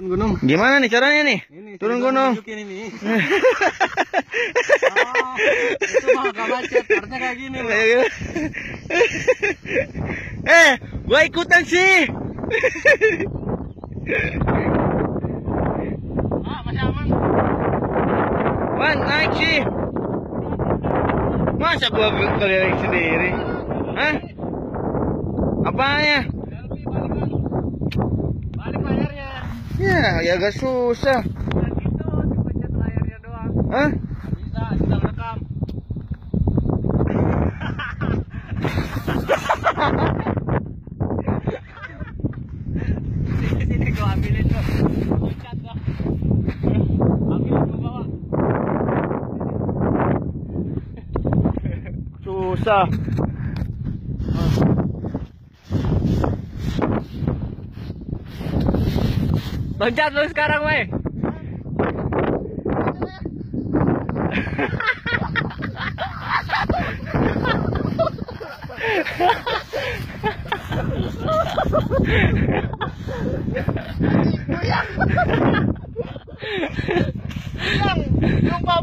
Turun gunung. Gimana nih caranya nih? Ini Turun gunung. ini. oh, itu mah gak macet, kayak gini. Kayak eh, gua ikutan sih. Ah, masih aman. Wan, naik sih. Masa gua keliling sendiri? Hah? Apanya? Ya, ya agak susah. Dipencet layarnya doang. Hah? Bisa, bisa rekam. sini sini gua ambilin tuh. Pencet gua. Ambilin gua bawa. Susah. Loncat lu sekarang, weh. Yang, jumpa